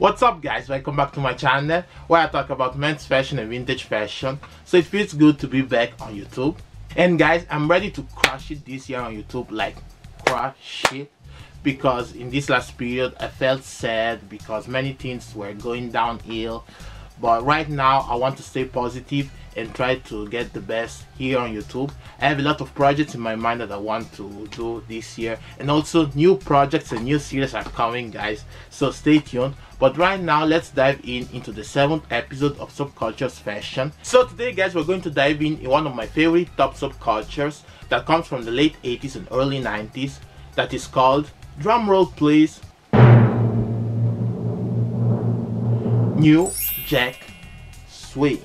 What's up guys, welcome back to my channel where I talk about men's fashion and vintage fashion. So it feels good to be back on YouTube. And guys, I'm ready to crush it this year on YouTube, like crush it. Because in this last period, I felt sad because many things were going downhill. But right now, I want to stay positive and try to get the best here on YouTube. I have a lot of projects in my mind that I want to do this year and also new projects and new series are coming guys. So stay tuned. But right now let's dive in into the seventh episode of subcultures fashion. So today guys we're going to dive in one of my favorite top subcultures that comes from the late 80s and early 90s that is called drumroll please. New jack swing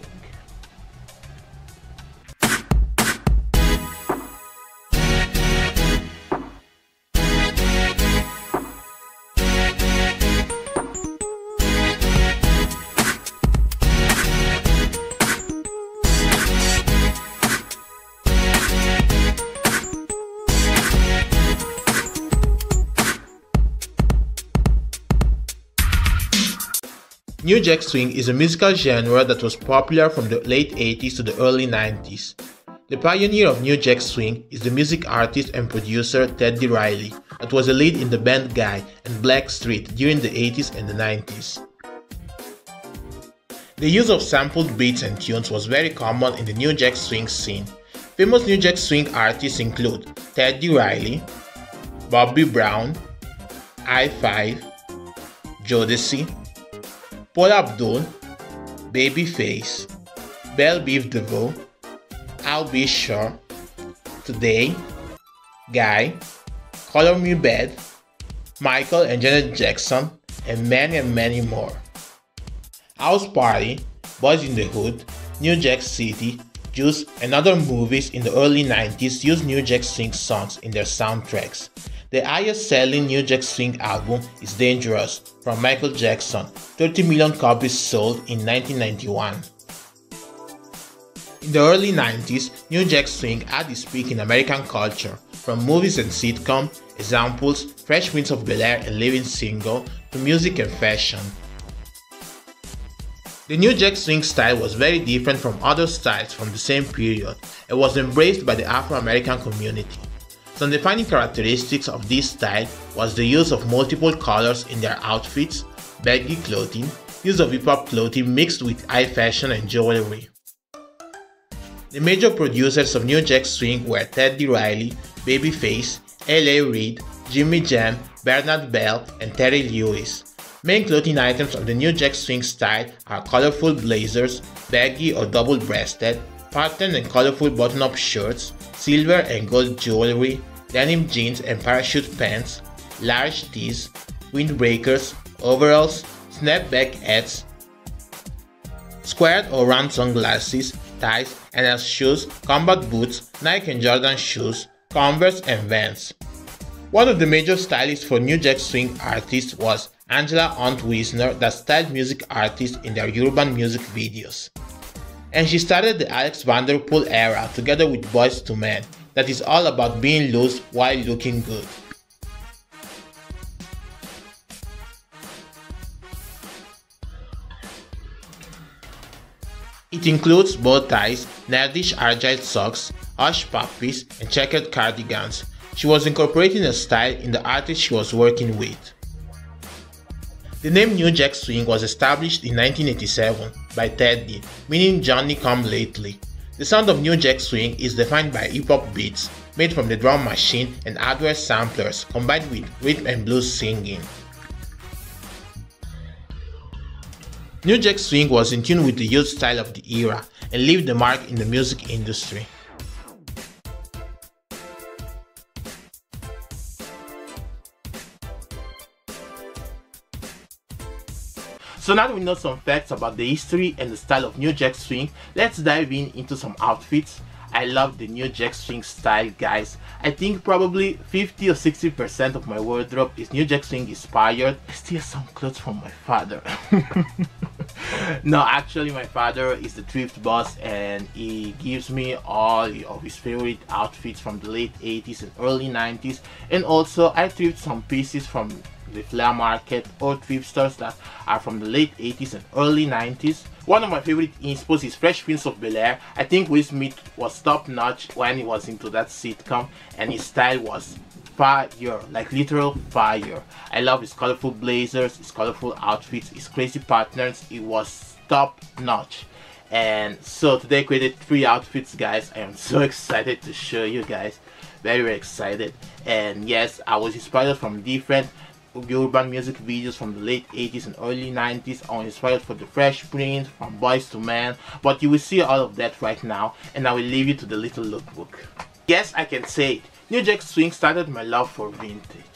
New Jack Swing is a musical genre that was popular from the late 80s to the early 90s. The pioneer of New Jack Swing is the music artist and producer Teddy Riley, that was a lead in the band Guy and Blackstreet during the 80s and the 90s. The use of sampled beats and tunes was very common in the New Jack Swing scene. Famous New Jack Swing artists include Teddy Riley, Bobby Brown, I-5, Jodeci, Paula Abdul, Babyface, Bell Biv DeVoe, Al B. Sure, Today, Guy, Color Me Badd, Michael and Janet Jackson, and many and many more. House Party, Boyz n the Hood, New Jack City, Juice, and other movies in the early 90s used New Jack Swing songs in their soundtracks. The highest selling New Jack Swing album is Dangerous from Michael Jackson, 30 million copies sold in 1991. In the early 90s, New Jack Swing had its peak in American culture, from movies and sitcom, examples Fresh Prince of Bel-Air and Living Single, to music and fashion. The New Jack Swing style was very different from other styles from the same period and was embraced by the Afro-American community. Some defining characteristics of this style was the use of multiple colors in their outfits, baggy clothing, use of hip-hop clothing mixed with high fashion and jewelry. The major producers of New Jack Swing were Teddy Riley, Babyface, L.A. Reid, Jimmy Jam, Bernard Belle, and Terry Lewis. Main clothing items of the New Jack Swing style are colorful blazers, baggy or double-breasted, patterned and colorful button-up shirts, silver and gold jewelry, denim jeans and parachute pants, large tees, windbreakers, overalls, snapback hats, squared or round sunglasses, ties, and as shoes, combat boots, Nike and Jordan shoes, Converse and Vans. One of the major stylists for New Jack Swing artists was Angela Hunt Wisner that styled music artists in their urban music videos and she started the Alex Vanderpool era together with Boyz II Men that is all about being loose while looking good. It includes bow ties, nerdish argyle socks, hush puppies, and checkered cardigans. She was incorporating a style in the artist she was working with. The name New Jack Swing was established in 1987 by Teddy, meaning Johnny come lately. The sound of New Jack Swing is defined by hip-hop beats made from the drum machine and hardware samplers combined with rhythm and blues singing. New Jack Swing was in tune with the youth style of the era and left a mark in the music industry. So now that we know some facts about the history and the style of New Jack Swing, let's dive in into some outfits. I love the New Jack Swing style guys. I think probably 50 or 60% of my wardrobe is New Jack Swing inspired. I still some clothes from my father. no, actually my father is the thrift boss and he gives me all of his favorite outfits from the late 80s and early 90s and also I thrift some pieces from the flea market or thrift stores that are from the late 80s and early 90s. One of my favorite inspos is Fresh Prince of Bel-Air. I think Will Smith was top notch when he was into that sitcom and his style was fire, like literal fire. I love his colorful blazers, his colorful outfits, his crazy patterns. It was top notch. And so today I created three outfits guys. I am so excited to show you guys. Very very excited. And yes, I was inspired from different urban music videos from the late 80s and early 90s I was inspired for the Fresh Prince, from Boyz II Men, but you will see all of that right now and I will leave you to the little lookbook. Yes, I can say it. New Jack Swing started my love for vintage.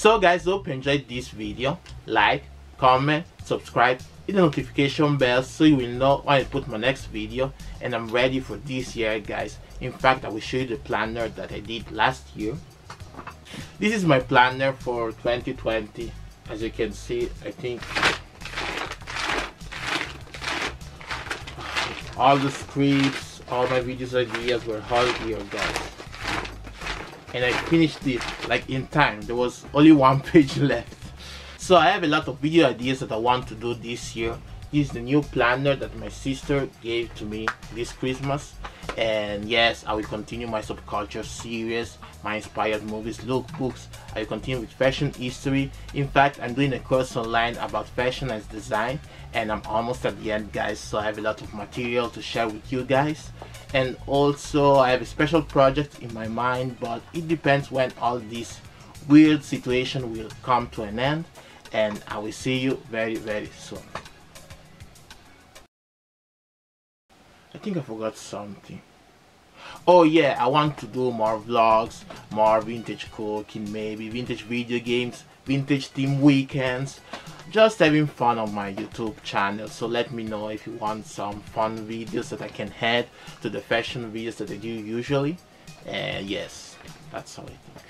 So guys, hope you enjoyed this video. Like, comment, subscribe, hit the notification bell so you will know when I put my next video and I'm ready for this year guys. In fact, I will show you the planner that I did last year. This is my planner for 2020. As you can see, I think all the scripts, all my videos ideas were all here guys. And I finished it like in time. There was only one page left. So I have a lot of video ideas that I want to do this year. This is the new planner that my sister gave to me this Christmas. And yes, I will continue my subculture series, my inspired movies, lookbooks. I will continue with fashion history. In fact, I'm doing a course online about fashion as design and I'm almost at the end guys so I have a lot of material to share with you guys and also I have a special project in my mind but it depends when all this weird situation will come to an end and I will see you very very soon. I think I forgot something. Oh yeah, I want to do more vlogs, more vintage cooking, maybe vintage video games, vintage theme weekends, just having fun on my YouTube channel. So let me know if you want some fun videos that I can add to the fashion videos that I do usually. And yes, that's all I think.